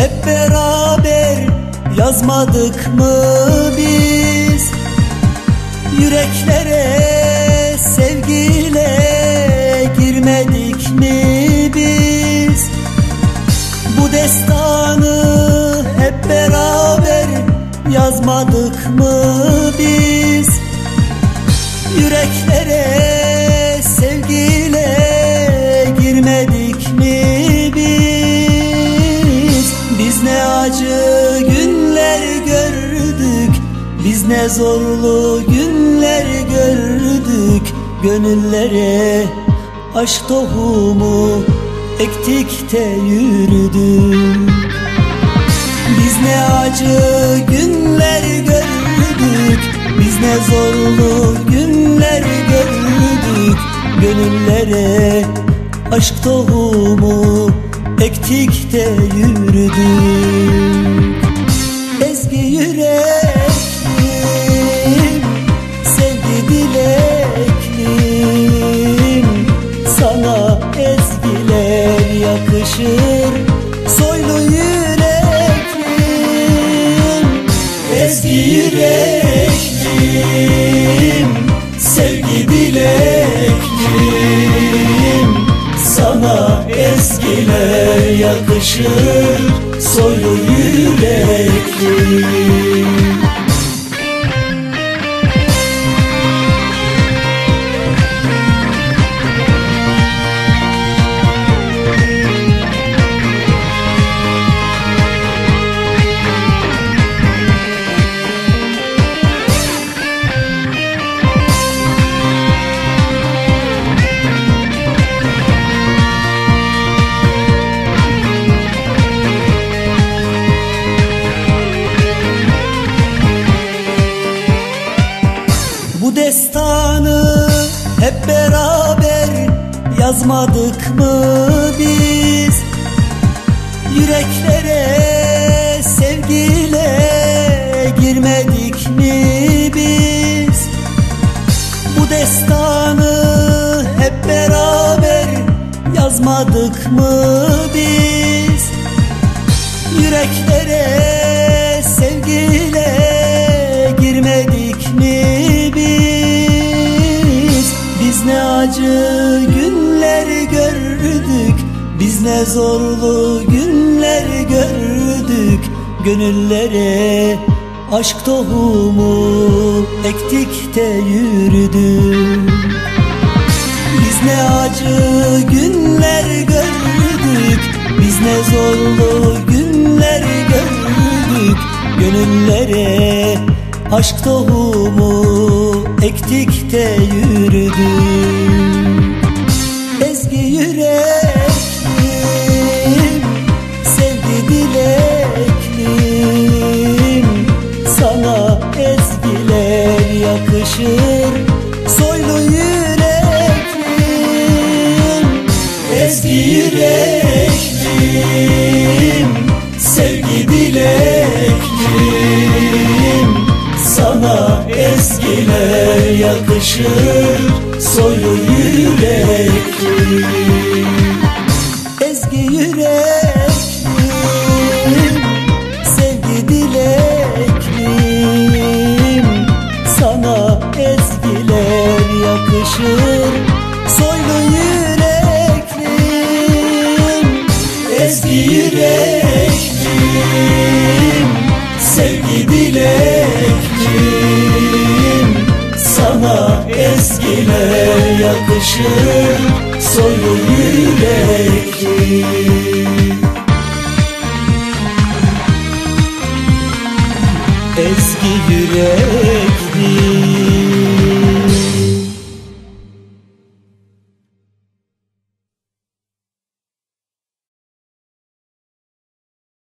hep beraber yazmadık mı biz? Yüreklere sevgiyle girmedik mi biz? Bu destanı hep beraber yazmadık acı günler gördük. Biz ne zorlu günler gördük. Gönüllere aşk tohumu ektik de yürüdük. Biz ne acı günler gördük. Biz ne zorlu günler gördük. Gönüllere aşk tohumu ektik de yürüdük Ezgi yüreklim, sevgi dileklim. Sana ezgiler yakışır, soylu yüreklim. Ezgi yüreklim, ezgiler yakışır, soylu yüreklim hep beraber yazmadık mı biz? Yüreklere sevgiyle girmedik mi biz? Bu destanı hep beraber yazmadık mı biz? Yüreklere acı günler gördük Biz ne zorlu günler gördük Gönüllere aşk tohumu ektik de yürüdük. Biz ne acı günler gördük Biz ne zorlu günler gördük Gönüllere aşk tohumu ektik de yürüdük yakışır, soylu yüreklim. Ezgi yüreklim, sevgi dileklim Sana ezgiler yakışır, soylu yüreklim yakışır, soylu yüreklim Ezgi yüreklim